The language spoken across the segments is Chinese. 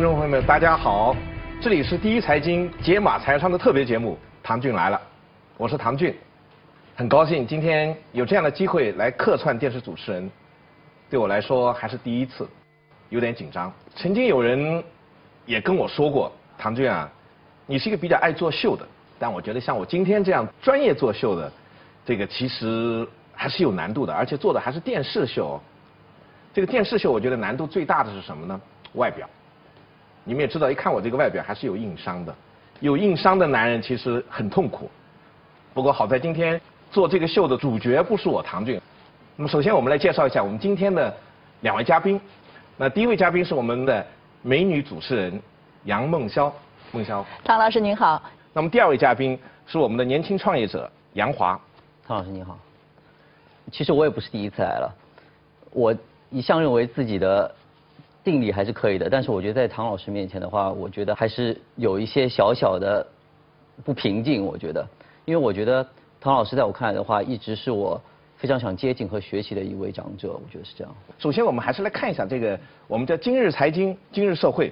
观众朋友们，大家好，这里是第一财经解码财商的特别节目，唐骏来了，我是唐骏，很高兴今天有这样的机会来客串电视主持人，对我来说还是第一次，有点紧张。曾经有人也跟我说过，唐骏啊，你是一个比较爱作秀的，但我觉得像我今天这样专业作秀的，这个其实还是有难度的，而且做的还是电视秀。这个电视秀，我觉得难度最大的是什么呢？外表。你们也知道，一看我这个外表还是有硬伤的，有硬伤的男人其实很痛苦。不过好在今天做这个秀的主角不是我唐骏。那么首先我们来介绍一下我们今天的两位嘉宾。那第一位嘉宾是我们的美女主持人杨梦潇，梦潇。唐老师您好。那么第二位嘉宾是我们的年轻创业者杨华。唐老师您好。其实我也不是第一次来了，我一向认为自己的。定力还是可以的，但是我觉得在唐老师面前的话，我觉得还是有一些小小的不平静。我觉得，因为我觉得唐老师在我看来的话，一直是我非常想接近和学习的一位长者。我觉得是这样。首先，我们还是来看一下这个我们叫今日财经、今日社会。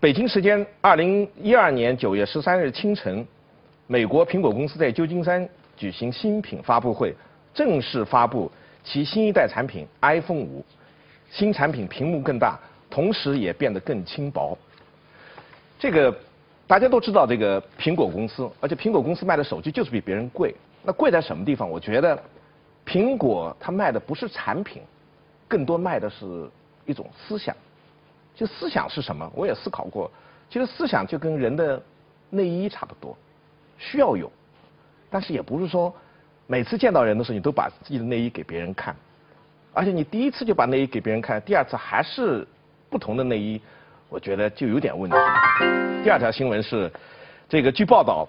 北京时间二零一二年九月十三日清晨，美国苹果公司在旧金山举行新品发布会，正式发布其新一代产品 iPhone 五。新产品屏幕更大，同时也变得更轻薄。这个大家都知道，这个苹果公司，而且苹果公司卖的手机就是比别人贵。那贵在什么地方？我觉得苹果它卖的不是产品，更多卖的是一种思想。就思想是什么？我也思考过。其实思想就跟人的内衣差不多，需要有，但是也不是说每次见到人的时候你都把自己的内衣给别人看。而且你第一次就把内衣给别人看，第二次还是不同的内衣，我觉得就有点问题。第二条新闻是，这个据报道，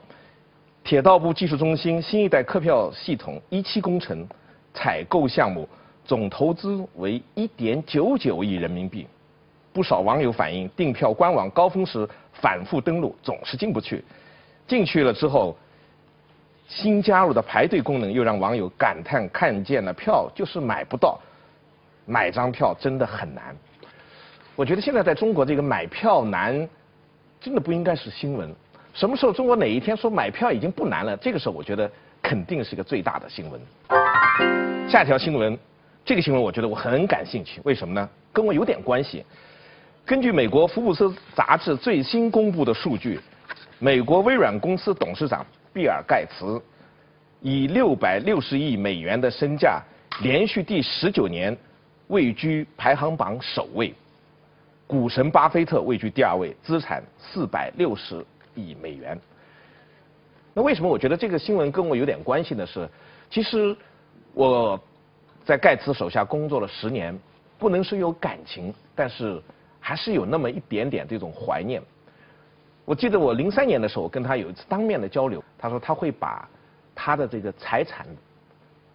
铁道部技术中心新一代客票系统一期工程采购项目总投资为一点九九亿人民币。不少网友反映，订票官网高峰时反复登录，总是进不去。进去了之后，新加入的排队功能又让网友感叹：看见了票就是买不到。买张票真的很难，我觉得现在在中国这个买票难，真的不应该是新闻。什么时候中国哪一天说买票已经不难了？这个时候我觉得肯定是一个最大的新闻。下一条新闻，这个新闻我觉得我很感兴趣，为什么呢？跟我有点关系。根据美国福布斯杂志最新公布的数据，美国微软公司董事长比尔盖茨以六百六十亿美元的身价，连续第十九年。位居排行榜首位，股神巴菲特位居第二位，资产四百六十亿美元。那为什么我觉得这个新闻跟我有点关系呢？是，其实我在盖茨手下工作了十年，不能说有感情，但是还是有那么一点点这种怀念。我记得我零三年的时候跟他有一次当面的交流，他说他会把他的这个财产，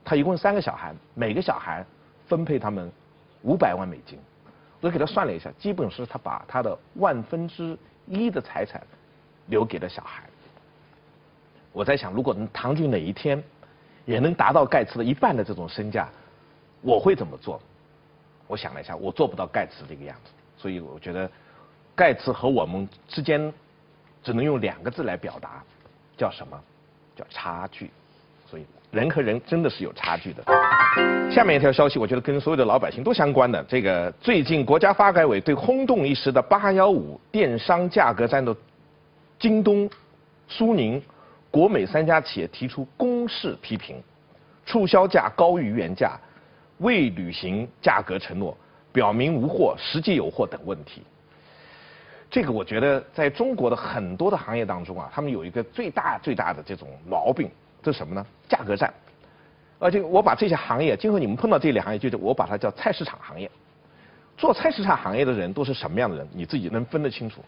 他一共三个小孩，每个小孩分配他们。五百万美金，我给他算了一下，基本是他把他的万分之一的财产留给了小孩。我在想，如果唐骏哪一天也能达到盖茨的一半的这种身价，我会怎么做？我想了一下，我做不到盖茨这个样子，所以我觉得盖茨和我们之间只能用两个字来表达，叫什么？叫差距。所以。人和人真的是有差距的。下面一条消息，我觉得跟所有的老百姓都相关的。这个最近国家发改委对轰动一时的八幺五电商价格战的京东、苏宁、国美三家企业提出公示批评，促销价高于原价，未履行价格承诺，表明无货，实际有货等问题。这个我觉得在中国的很多的行业当中啊，他们有一个最大最大的这种毛病。是什么呢？价格战，而且我把这些行业，今后你们碰到这类行业，就是我把它叫菜市场行业。做菜市场行业的人都是什么样的人？你自己能分得清楚。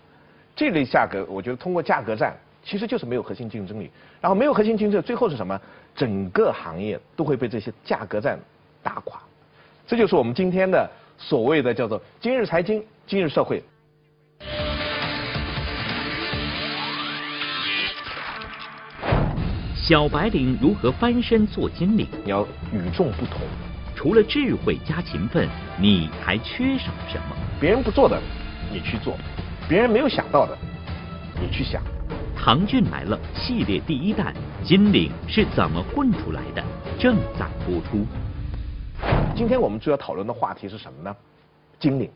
这类价格，我觉得通过价格战，其实就是没有核心竞争力。然后没有核心竞争，最后是什么？整个行业都会被这些价格战打垮。这就是我们今天的所谓的叫做今日财经，今日社会。小白领如何翻身做经理？你要与众不同。除了智慧加勤奋，你还缺少什么？别人不做的，你去做。别人没有想到的，你去想。唐骏来了系列第一弹，金领是怎么混出来的？正在播出。今天我们主要讨论的话题是什么呢？金领。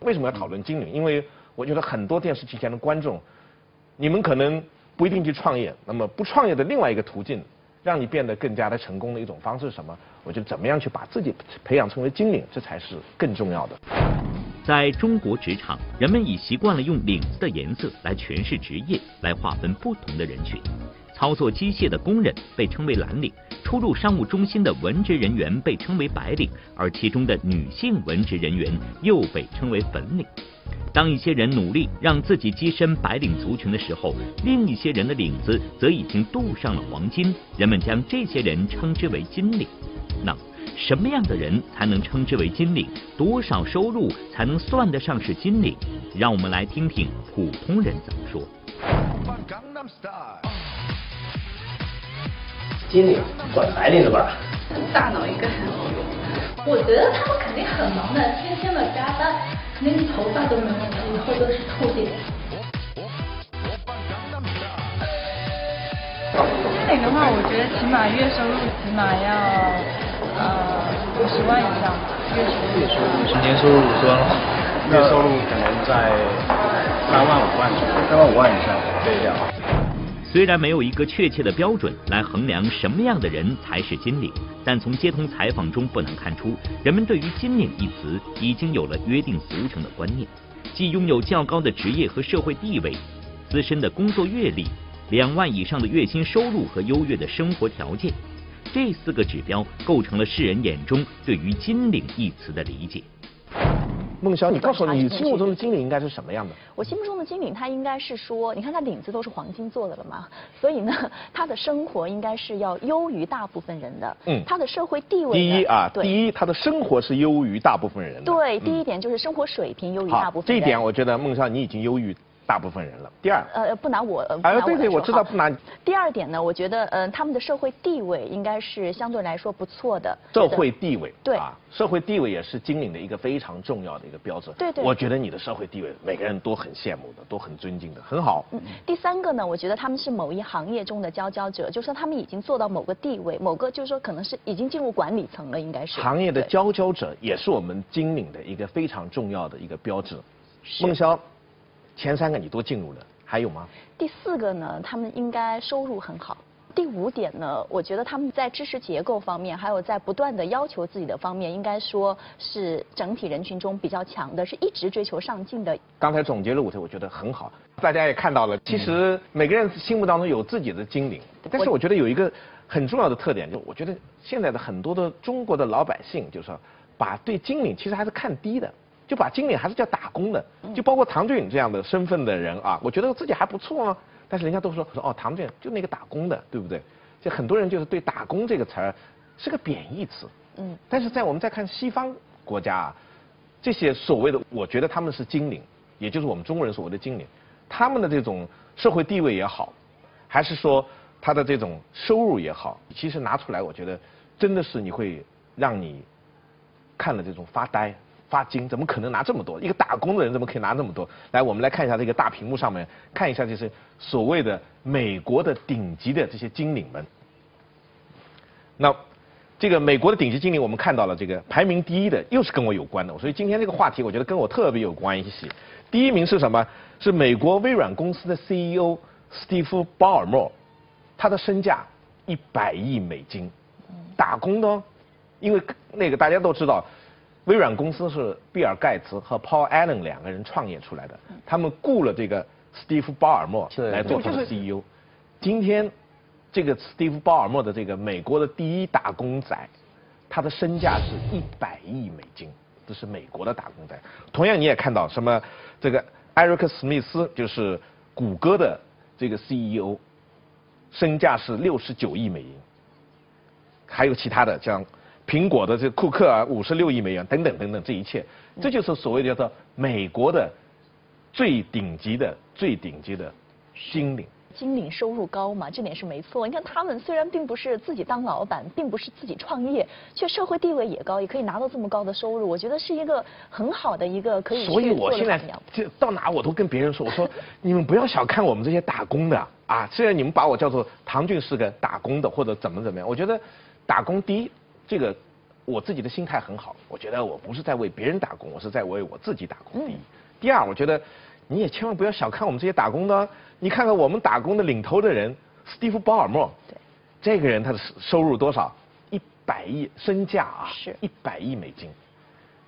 为什么要讨论金领？因为我觉得很多电视机前的观众，你们可能不一定去创业。那么不创业的另外一个途径，让你变得更加的成功的一种方式是什么？我觉得怎么样去把自己培养成为精领，这才是更重要的。在中国职场，人们已习惯了用领子的颜色来诠释职业，来划分不同的人群。操作机械的工人被称为蓝领，出入商务中心的文职人员被称为白领，而其中的女性文职人员又被称为粉领。当一些人努力让自己跻身白领族群的时候，另一些人的领子则已经镀上了黄金，人们将这些人称之为金领。那什么样的人才能称之为金领？多少收入才能算得上是金领？让我们来听听普通人怎么说。金领管白领的吧？大脑应该很好用。我觉得他们肯定很忙的，天天的加班，连头发都没有，以后都是秃顶。的话，我觉得起码月收入起码要呃五十万以上吧，月收入。月收入，年收入五十万的话，月收入可能在三万五万左右，三万五万以上这样。虽然没有一个确切的标准来衡量什么样的人才是金领，但从街头采访中不难看出，人们对于“金领”一词已经有了约定俗成的观念，既拥有较高的职业和社会地位、资深的工作阅历、两万以上的月薪收入和优越的生活条件，这四个指标构成了世人眼中对于“金领”一词的理解。孟潇，你告诉我，你心目中的金领应该是什么样的？我心目中的金领，他应该是说，你看他领子都是黄金做的了嘛，所以呢，他的生活应该是要优于大部分人的。嗯。他的社会地位。第一啊，第一，他的生活是优于大部分人的。对，第一点就是生活水平优于大部分。这一点我觉得孟潇你已经优于。大部分人了。第二，呃，不拿我，哎，对对，我知道不拿。第二点呢，我觉得，呃，他们的社会地位应该是相对来说不错的。社会地位，对啊，社会地位也是金领的一个非常重要的一个标准。对对。我觉得你的社会地位，每个人都很羡慕的，都很尊敬的，很好。嗯。第三个呢，我觉得他们是某一行业中的佼佼者，就是说他们已经做到某个地位，某个就是说可能是已经进入管理层了，应该是。行业的佼佼者也是我们金领的一个非常重要的一个标志。孟潇，前三个你都进入了。还有吗？第四个呢，他们应该收入很好。第五点呢，我觉得他们在知识结构方面，还有在不断的要求自己的方面，应该说是整体人群中比较强的，是一直追求上进的。刚才总结了五条，我觉得很好。大家也看到了，其实每个人心目当中有自己的精灵，但是我觉得有一个很重要的特点，就我觉得现在的很多的中国的老百姓，就是说把对精灵其实还是看低的。就把经理还是叫打工的，就包括唐俊这样的身份的人啊，我觉得自己还不错啊。但是人家都说说哦，唐俊就那个打工的，对不对？就很多人就是对“打工”这个词儿是个贬义词。嗯。但是在我们再看西方国家啊，这些所谓的，我觉得他们是精灵，也就是我们中国人所谓的精灵，他们的这种社会地位也好，还是说他的这种收入也好，其实拿出来，我觉得真的是你会让你看了这种发呆。发金怎么可能拿这么多？一个打工的人怎么可以拿这么多？来，我们来看一下这个大屏幕上面，看一下就是所谓的美国的顶级的这些金领们。那这个美国的顶级经理，我们看到了这个排名第一的，又是跟我有关的。所以今天这个话题，我觉得跟我特别有关系。第一名是什么？是美国微软公司的 CEO 斯蒂夫·鲍尔默，他的身价一百亿美金，打工的，因为那个大家都知道。微软公司是比尔盖茨和 Paul Allen 两个人创业出来的，他们雇了这个 Steve ·鲍尔默来做他的 CEO。今天，这个 Steve ·鲍尔默的这个美国的第一打工仔，他的身价是一百亿美金，这是美国的打工仔。同样，你也看到什么？这个艾瑞克·史密斯就是谷歌的这个 CEO，身价是六十九亿美金。还有其他的像。苹果的这库克啊，五十六亿美元等等等等，这一切，这就是所谓的叫做美国的最顶级的最顶级的心领。经理收入高嘛，这点是没错。你看他们虽然并不是自己当老板，并不是自己创业，却社会地位也高，也可以拿到这么高的收入，我觉得是一个很好的一个可以所以我现在这到哪我都跟别人说，我说你们不要小看我们这些打工的啊，虽然你们把我叫做唐骏是个打工的或者怎么怎么样，我觉得打工第一这个。我自己的心态很好，我觉得我不是在为别人打工，我是在为我自己打工。第一，第二，我觉得你也千万不要小看我们这些打工的。你看看我们打工的领头的人，斯蒂夫·鲍尔默，对，这个人他的收入多少？一百亿身价啊，是一百亿美金。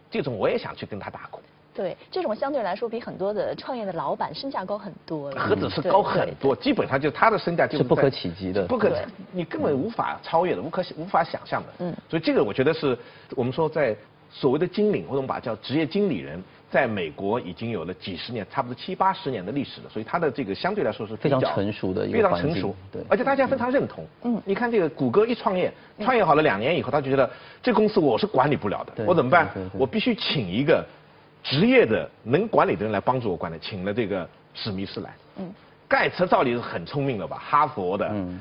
这种我也想去跟他打工。对，这种相对来说比很多的创业的老板身价高很多。何止是高很多，基本上就他的身价就是不可企及的，不可你根本无法超越的，无可无法想象的。嗯，所以这个我觉得是我们说在所谓的经理或者我们把叫职业经理人，在美国已经有了几十年，差不多七八十年的历史了，所以他的这个相对来说是非常成熟的，非常成熟，对，而且大家非常认同。嗯，你看这个谷歌一创业，创业好了两年以后，他就觉得这公司我是管理不了的，我怎么办？我必须请一个。职业的能管理的人来帮助我管理，请了这个史密斯来。嗯，盖茨照理是很聪明的吧？哈佛的。嗯。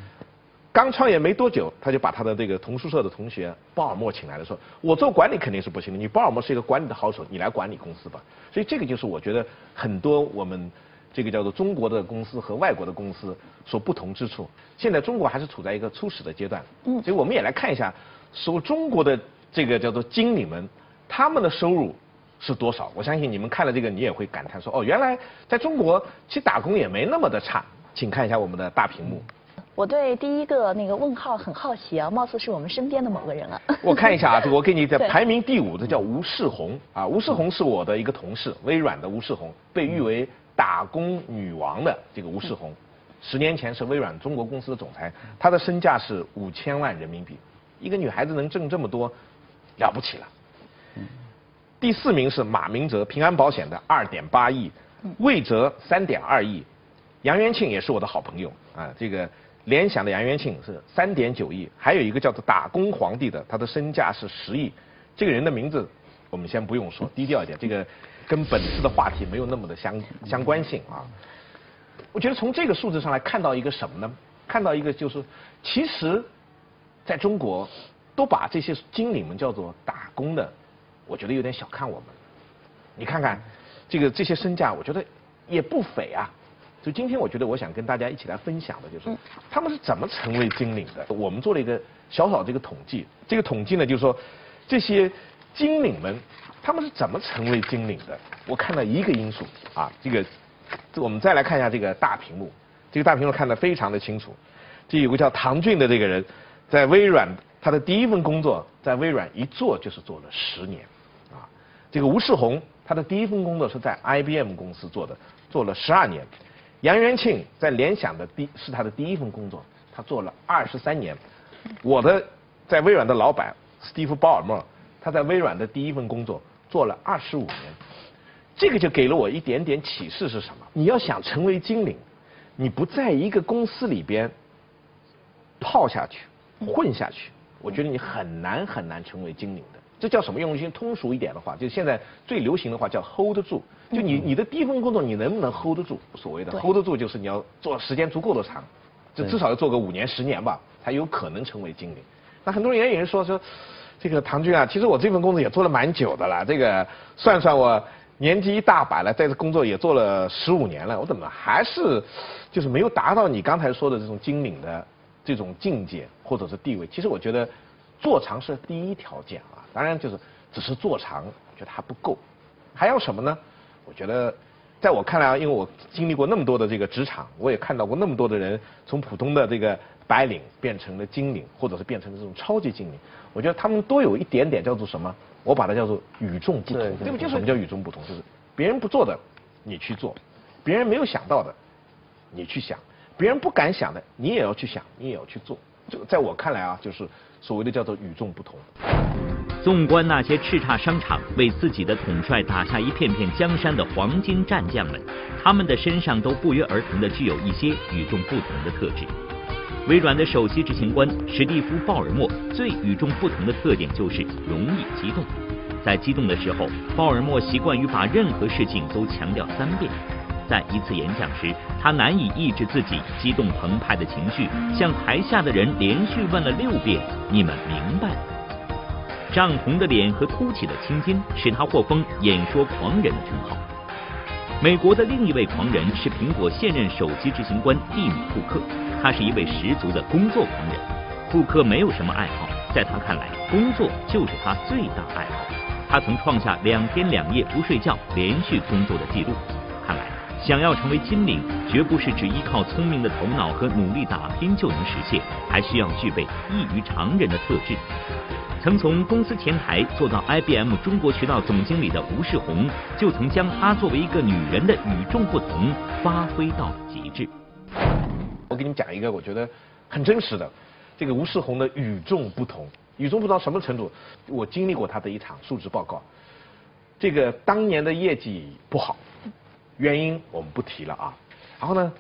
刚创业没多久，他就把他的这个同宿舍的同学鲍尔默请来了，说：“我做管理肯定是不行的，你鲍尔默是一个管理的好手，你来管理公司吧。”所以这个就是我觉得很多我们这个叫做中国的公司和外国的公司所不同之处。现在中国还是处在一个初始的阶段。嗯。所以我们也来看一下，说中国的这个叫做经理们，他们的收入。是多少？我相信你们看了这个，你也会感叹说：哦，原来在中国其实打工也没那么的差。请看一下我们的大屏幕。我对第一个那个问号很好奇啊，貌似是我们身边的某个人啊。我看一下啊，这个我给你在排名第五的叫吴世红啊，吴世红是我的一个同事，微软的吴世红，被誉为打工女王的这个吴世红，十年前是微软中国公司的总裁，她的身价是五千万人民币，一个女孩子能挣这么多，了不起了。第四名是马明哲，平安保险的二点八亿，魏哲三点二亿，杨元庆也是我的好朋友啊，这个联想的杨元庆是三点九亿，还有一个叫做打工皇帝的，他的身价是十亿，这个人的名字我们先不用说，低调一点，这个跟本次的话题没有那么的相相关性啊。我觉得从这个数字上来看到一个什么呢？看到一个就是，其实在中国都把这些经理们叫做打工的。我觉得有点小看我们，你看看，这个这些身价，我觉得也不菲啊。就今天，我觉得我想跟大家一起来分享的就是，他们是怎么成为金领的。我们做了一个小小这个统计，这个统计呢，就是说这些金领们他们是怎么成为金领的。我看到一个因素啊，这个我们再来看一下这个大屏幕，这个大屏幕看得非常的清楚。这有个叫唐骏的这个人，在微软，他的第一份工作在微软一做就是做了十年。这个吴世红，他的第一份工作是在 IBM 公司做的，做了十二年。杨元庆在联想的第是他的第一份工作，他做了二十三年。我的在微软的老板斯蒂夫·鲍尔默，他在微软的第一份工作做了二十五年。这个就给了我一点点启示是什么？你要想成为精灵，你不在一个公司里边泡下去、混下去，我觉得你很难很难成为精灵的。这叫什么？用心通俗一点的话，就现在最流行的话叫 hold 得住。就你你的第一份工作，你能不能 hold 得住？所谓的 hold 得住，就是你要做时间足够的长，就至少要做个五年十年吧，才有可能成为经理。那很多人也有人说说，这个唐军啊，其实我这份工作也做了蛮久的了。这个算算我年纪一大把了，在这工作也做了十五年了，我怎么还是就是没有达到你刚才说的这种经理的这种境界或者是地位？其实我觉得做长是第一条件啊。当然，就是只是做长，我觉得还不够，还要什么呢？我觉得，在我看来啊，因为我经历过那么多的这个职场，我也看到过那么多的人从普通的这个白领变成了经理，或者是变成了这种超级经理。我觉得他们都有一点点叫做什么？我把它叫做与众不同。对不？就是什么叫与众不同？就是别人不做的，你去做；别人没有想到的，你去想；别人不敢想的，你也要去想，你也要去做。这个在我看来啊，就是所谓的叫做与众不同。纵观那些叱咤商场、为自己的统帅打下一片片江山的黄金战将们，他们的身上都不约而同的具有一些与众不同的特质。微软的首席执行官史蒂夫·鲍尔默最与众不同的特点就是容易激动。在激动的时候，鲍尔默习惯于把任何事情都强调三遍。在一次演讲时，他难以抑制自己激动澎湃的情绪，向台下的人连续问了六遍：“你们明白？”涨红的脸和凸起的青筋，使他获封“演说狂人”的称号。美国的另一位狂人是苹果现任手机执行官蒂姆·库克，他是一位十足的工作狂人。库克没有什么爱好，在他看来，工作就是他最大爱好。他曾创下两天两夜不睡觉连续工作的记录。想要成为金领，绝不是只依靠聪明的头脑和努力打拼就能实现，还需要具备异于常人的特质。曾从公司前台做到 IBM 中国渠道总经理的吴世红，就曾将她作为一个女人的与众不同发挥到极致。我给你们讲一个我觉得很真实的，这个吴世红的与众不同，与众不同到什么程度？我经历过他的一场述职报告，这个当年的业绩不好，原因我们不提了啊。然后呢，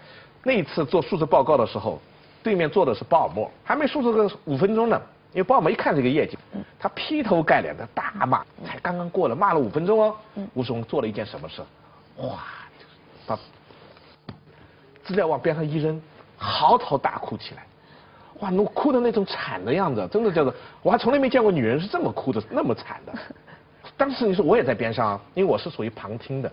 那一次做述职报告的时候，对面坐的是鲍尔默，还没述职个五分钟呢。因为鲍尔默一看这个业绩，他劈头盖脸的大骂，才刚刚过了，骂了五分钟哦。吴世红做了一件什么事？哇，把资料往边上一扔，嚎啕大哭起来。哇，那哭的那种惨的样子，真的叫做我还从来没见过女人是这么哭的，那么惨的。当时你说我也在边上，因为我是属于旁听的。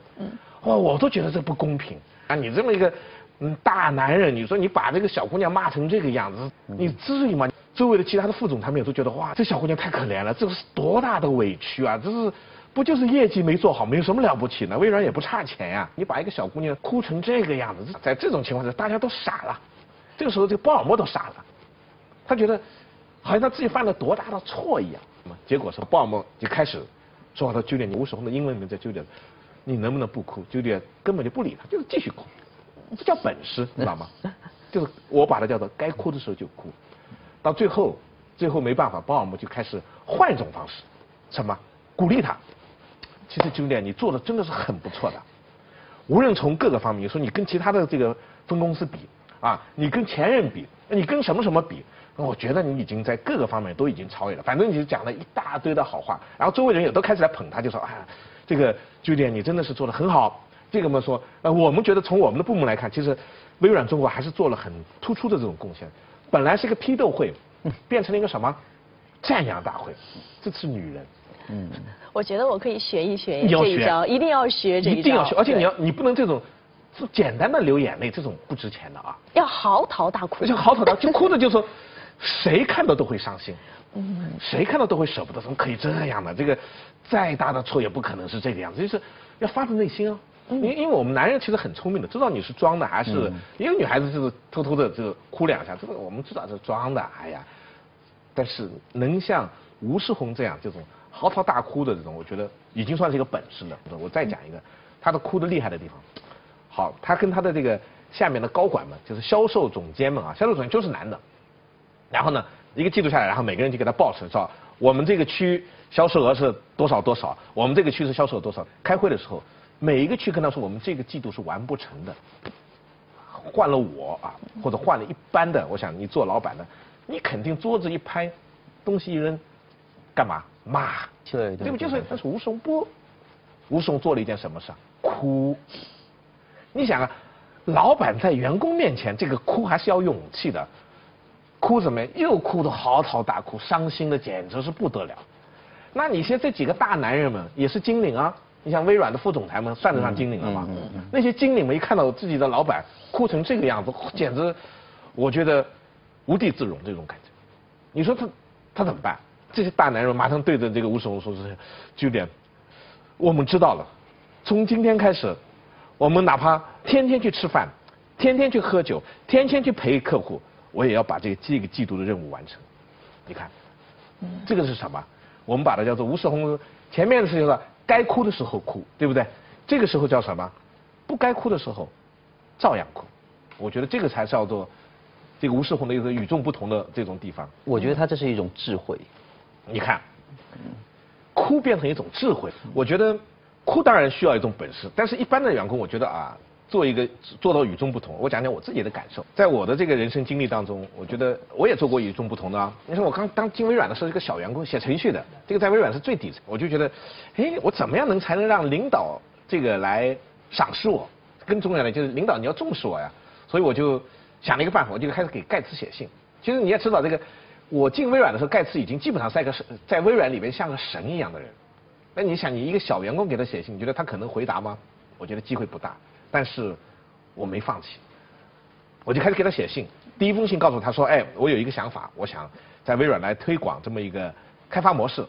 哇，我都觉得这不公平啊！你这么一个嗯大男人，你说你把这个小姑娘骂成这个样子，你至于吗？周围的其他的副总他们也都觉得哇，这小姑娘太可怜了，这是多大的委屈啊！这是不就是业绩没做好，没有什么了不起呢？微软也不差钱呀，你把一个小姑娘哭成这个样子，在这种情况下，大家都傻了。这个时候，这个鲍尔默都傻了，他觉得好像他自己犯了多大的错一样。结果是鲍尔默就开始说：“他纠结你吴世红的英文名叫 Julia，你能不能不哭？”Julia 根本就不理他，就是继续哭，这叫本事，你知道吗？就是我把它叫做该哭的时候就哭。到最后，最后没办法，鲍尔姆就开始换一种方式，什么？鼓励他。其实，兄弟，你做的真的是很不错的。无论从各个方面，你说你跟其他的这个分公司比啊，你跟前任比，你跟什么什么比，我觉得你已经在各个方面都已经超越了。反正你就讲了一大堆的好话，然后周围人也都开始来捧他，就说啊，这个兄弟，你真的是做的很好。这个嘛说，呃，我们觉得从我们的部门来看，其实微软中国还是做了很突出的这种贡献。本来是一个批斗会，变成了一个什么赞扬大会？这是女人。嗯，我觉得我可以学一学这一招，一定要学这一招。一定要学，而且你要，你不能这种，是简单的流眼泪，这种不值钱的啊。要嚎啕大哭。就嚎啕大，就哭的就说，谁看到都会伤心。嗯。谁看到都会舍不得，怎么可以这样呢？这个再大的错也不可能是这个样子，就是要发自内心啊。因因为我们男人其实很聪明的，知道你是装的还是，因为女孩子就是偷偷的就哭两下，这个我们知道是装的，哎呀，但是能像吴世红这样这种嚎啕大哭的这种，我觉得已经算是一个本事了。我再讲一个，他的哭的厉害的地方，好，他跟他的这个下面的高管们，就是销售总监们啊，销售总监就是男的，然后呢，一个季度下来，然后每个人就给他报成说，我们这个区销售额是多少多少，我们这个区是销售额多少，开会的时候。每一个区跟他说，我们这个季度是完不成的。换了我啊，或者换了一般的，我想你做老板的，你肯定桌子一拍，东西一扔，干嘛骂？对对不？就是但是吴松不，吴松做了一件什么事？哭。你想啊，老板在员工面前这个哭还是要勇气的，哭什么？又哭的嚎啕大哭，伤心的简直是不得了。那你现在这几个大男人们也是精灵啊。你像微软的副总裁们，算得上精灵了吗？那些精灵们一看到自己的老板哭成这个样子，简直，我觉得无地自容这种感觉。你说他他怎么办？这些大男人马上对着这个吴世红说：“是，就点，我们知道了，从今天开始，我们哪怕天天去吃饭，天天去喝酒，天天去陪客户，我也要把这个这个季度的任务完成。你看，这个是什么？我们把它叫做吴世红前面的事情呢。”该哭的时候哭，对不对？这个时候叫什么？不该哭的时候，照样哭。我觉得这个才叫做这个吴世红的一个与众不同的这种地方。我觉得他这是一种智慧。你看，哭变成一种智慧。我觉得哭当然需要一种本事，但是一般的员工，我觉得啊。做一个做到与众不同，我讲讲我自己的感受。在我的这个人生经历当中，我觉得我也做过与众不同的啊。你说我刚当进微软的时候，一个小员工写程序的，这个在微软是最底层。我就觉得，哎，我怎么样能才能让领导这个来赏识我，更重要的就是领导你要重视我呀，所以我就想了一个办法，我就开始给盖茨写信。其实你也知道这个，我进微软的时候，盖茨已经基本上是一个，在微软里面像个神一样的人。那你想，你一个小员工给他写信，你觉得他可能回答吗？我觉得机会不大。但是我没放弃，我就开始给他写信。第一封信告诉他说：“哎，我有一个想法，我想在微软来推广这么一个开发模式。”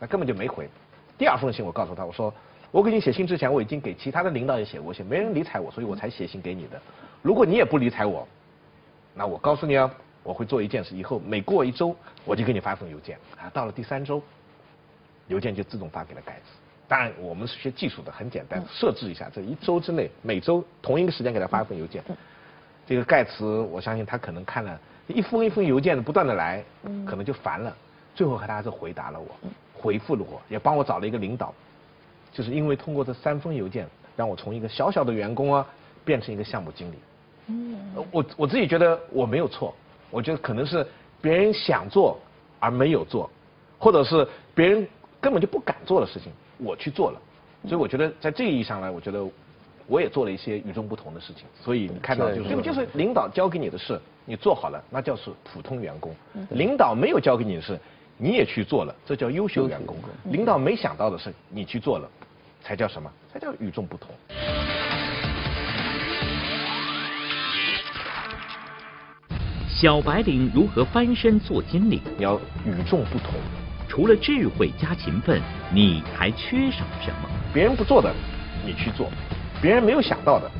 那根本就没回。第二封信我告诉他，我说：“我给你写信之前，我已经给其他的领导也写过信，没人理睬我，所以我才写信给你的。如果你也不理睬我，那我告诉你啊，我会做一件事，以后每过一周我就给你发一封邮件。啊，到了第三周，邮件就自动发给了盖茨。当然，我们是学技术的，很简单，设置一下，这一周之内，每周同一个时间给他发一份邮件。”这个盖茨，我相信他可能看了一封一封邮件的不断的来，可能就烦了。最后他还是回答了我，回复了我，也帮我找了一个领导。就是因为通过这三封邮件，让我从一个小小的员工啊，变成一个项目经理。嗯，我我自己觉得我没有错，我觉得可能是别人想做而没有做，或者是别人根本就不敢做的事情，我去做了。所以我觉得在这个意义上来，我觉得。我也做了一些与众不同的事情，所以你看到就是，就是领导交给你的事，你做好了，那叫是普通员工；领导没有交给你的事，你也去做了，这叫优秀员工。领导没想到的事，你去做了，才叫什么？才叫与众不同。小白领如何翻身做经理？你要与众不同。除了智慧加勤奋，你还缺少什么？别人不做的，你去做。别人没有想到的，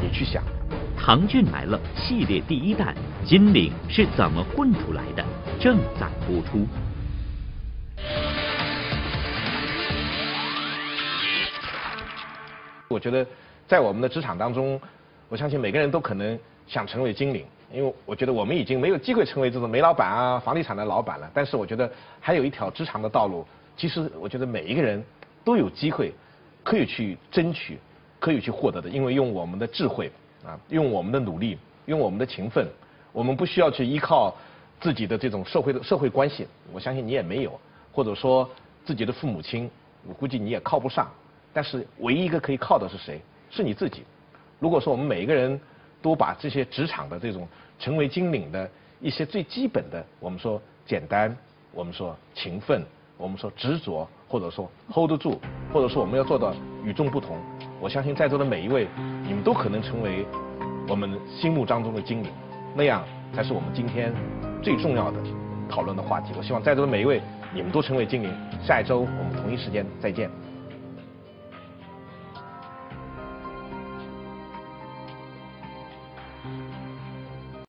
你去想。唐骏来了系列第一弹，金领是怎么混出来的？正在播出。我觉得在我们的职场当中，我相信每个人都可能想成为经理，因为我觉得我们已经没有机会成为这种煤老板啊、房地产的老板了。但是我觉得还有一条职场的道路，其实我觉得每一个人都有机会可以去争取。可以去获得的，因为用我们的智慧啊，用我们的努力，用我们的勤奋，我们不需要去依靠自己的这种社会的社会关系，我相信你也没有，或者说自己的父母亲，我估计你也靠不上。但是唯一一个可以靠的是谁？是你自己。如果说我们每一个人都把这些职场的这种成为经领的一些最基本的，我们说简单，我们说勤奋，我们说执着，或者说 hold 得住，或者说我们要做到与众不同。我相信在座的每一位，你们都可能成为我们心目当中的经理，那样才是我们今天最重要的讨论的话题。我希望在座的每一位，你们都成为经理。下一周我们同一时间再见。